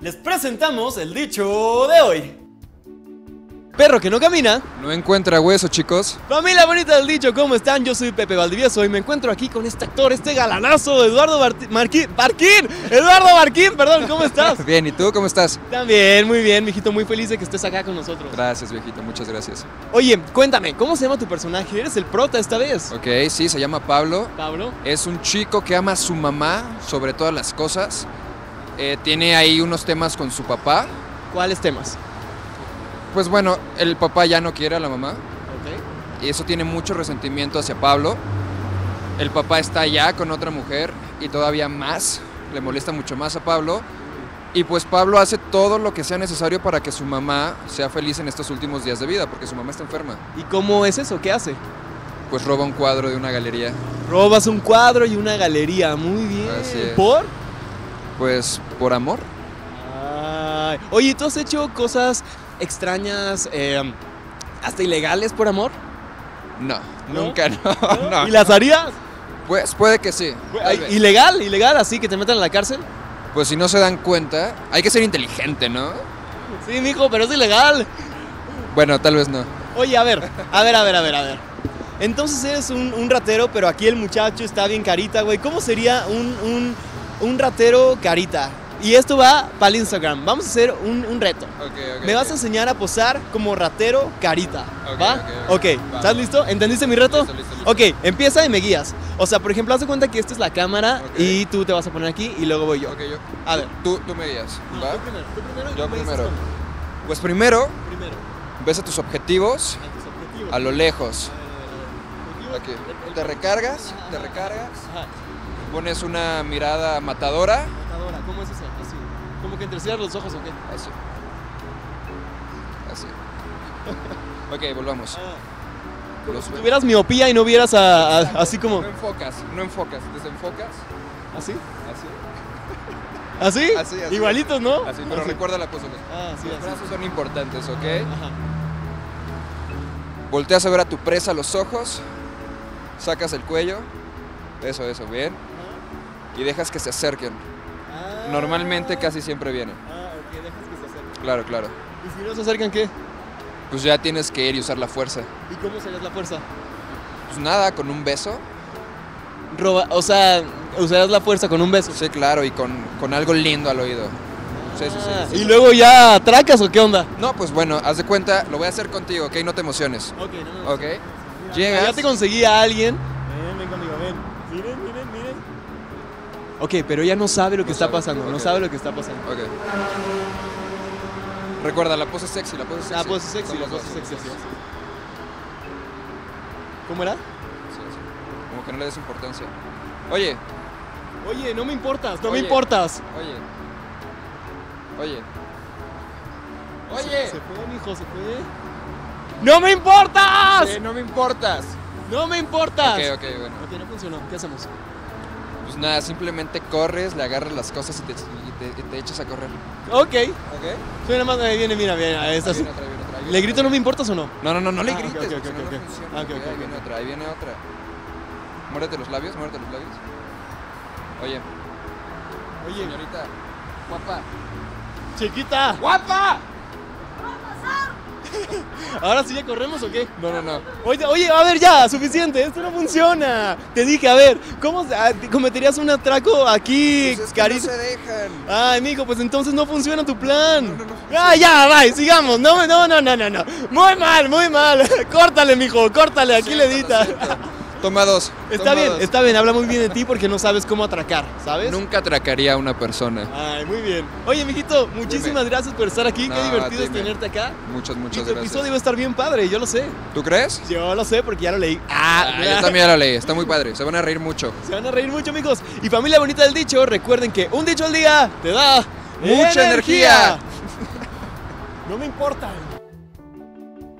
Les presentamos el dicho de hoy. Perro que no camina. No encuentra hueso, chicos. Familia bonita del dicho, ¿cómo están? Yo soy Pepe Valdivieso y me encuentro aquí con este actor, este galanazo, Eduardo Barti- Marquín. ¡Barquín! ¡Eduardo Marquín! Perdón, ¿cómo estás? Bien, ¿y tú cómo estás? También, muy bien, mijito, muy feliz de que estés acá con nosotros. Gracias, viejito, muchas gracias. Oye, cuéntame, ¿cómo se llama tu personaje? ¿Eres el prota esta vez? Ok, sí, se llama Pablo. Pablo. Es un chico que ama a su mamá sobre todas las cosas. Eh, tiene ahí unos temas con su papá. ¿Cuáles temas? Pues bueno, el papá ya no quiere a la mamá Ok. y eso tiene mucho resentimiento hacia Pablo. El papá está ya con otra mujer y todavía más, le molesta mucho más a Pablo. Y pues Pablo hace todo lo que sea necesario para que su mamá sea feliz en estos últimos días de vida, porque su mamá está enferma. ¿Y cómo es eso? ¿Qué hace? Pues roba un cuadro de una galería. Robas un cuadro y una galería. Muy bien. Así es. ¿Por? Pues por amor. Ay. Oye, ¿tú has hecho cosas extrañas, eh, hasta ilegales por amor? No, ¿No? nunca no, no. ¿Y las harías? Pues puede que sí. ¿Ilegal? ¿Ilegal? ¿Así que te metan en la cárcel? Pues si no se dan cuenta, hay que ser inteligente, ¿no? Sí, mijo, pero es ilegal. Bueno, tal vez no. Oye, a ver, a ver, a ver, a ver, a ver. Entonces eres un, un ratero, pero aquí el muchacho está bien carita, güey. ¿Cómo sería un, un, un ratero carita? Y esto va para el Instagram. Vamos a hacer un, un reto. Me vas a enseñar a posar como ratero carita. ¿Va? ok, ¿Estás listo? ¿Entendiste mi reto? Listo, listo, listo. Ok, empieza y me guías. O sea, por ejemplo, haz de cuenta que esta es la cámara y tú te vas a poner aquí y luego voy yo. Ok, yo. A ver. Tú, tú me guías, ¿va? tú primero, tú primero Yo primero. Pues primero, Primero. ves a tus objetivos a tus objetivos. a lo lejos. A ver, a ver, a ver. Aquí. Te recargas, te recargas, Ajá. Pones una mirada matadora. Matadora, ¿cómo es eso? Así. ¿Como que entrecierras los ojos o qué? Así. Así. Ok, volvamos. Ah. Como si tuvieras miopía y no vieras a, a- así como. No enfocas, no enfocas, desenfocas. ¿Así? Así. ¿Así? Así, así. Igualitos, ¿no? Así, pero recuerda la. Los Ah, sí, los brazos son importantes, ¿ok? Ajá. Volteas a ver a tu presa los ojos, sacas el cuello, eso, eso, bien, y dejas que se acerquen. Ah. Normalmente casi siempre vienen. Ah, ok, dejas que se acerquen. Claro, claro. ¿Y si no se acercan qué? Pues ya tienes que ir y usar la fuerza. ¿Y cómo serías la fuerza? Pues nada, con un beso. Roba, o sea, usarás la fuerza con un beso. Sí, claro, y con, con algo lindo al oído. Sí, sí, sí, Ah, sí. ¿Y luego ya atracas o qué onda? No, pues bueno, haz de cuenta, lo voy a hacer contigo, ¿ok? No te emociones. Ok, no, ¿Ok? Ya Llegas. te conseguí a alguien. Ok, pero ella no sabe lo que No está sabe, pasando, no sabe lo que está pasando. Ok. Recuerda, la pose sexy, la pose sexy. La pose sexy, la pose sexy, dos. ¿Cómo era? Sí, sí. Como que no le des importancia. Oye, Oye, no me importas, no me importas. oye. Oye. Oye. se fue, mijo, se fue. ¡No me importas! Sí, no me importas. ¡No me importas! Ok, ok, bueno. Ok, no funcionó. ¿Qué hacemos? Nada, simplemente corres, le agarras las cosas y te, y te- y te echas a correr. Ok. ¿Ok? Suena más. Ahí viene, mira, mira. Ahí está. Ahí viene otra, viene otra, ahí viene ¿Le grito otra. no me importas o no? No, no, no, no le Ah, ok, grites. ok, porque ok, si no, funciona, Ah, ok, ok, ok, ahí viene otra, ahí viene otra. Muérdete los labios, muérdete los labios. Oye, Oye, señorita, guapa. chiquita. ¡Guapa! ¿Ahora sí ya corremos o qué? No, no, no. Oye, oye, a ver ya, suficiente, esto no funciona. Te dije, a ver, ¿cómo ah, cometerías un atraco aquí, Pues es que cari- no se dejan. Ay, mijo, pues entonces no funciona tu plan. No, no, no Ah, ya, bye, sigamos. No, no, no, no, no, no. Muy mal, muy mal. Córtale, mijo, córtale, aquí le edita. Lo. Toma dos. Está toma bien, dos. está bien, habla muy bien de ti porque no sabes cómo atracar, ¿sabes? Nunca atracaría a una persona. Ay, muy bien. Oye, mijito, muchísimas gracias por estar aquí. Qué divertido es tenerte acá. Muchas, Y muchas tu gracias. episodio va a estar bien padre, yo lo sé. ¿Tú crees? Yo lo sé porque ya lo leí. Ah, yo también la leí. Está muy padre. Se van a reír mucho. Se van a reír mucho, amigos. Y familia bonita del dicho, recuerden que un dicho al día te da Mucha energía. no me importa.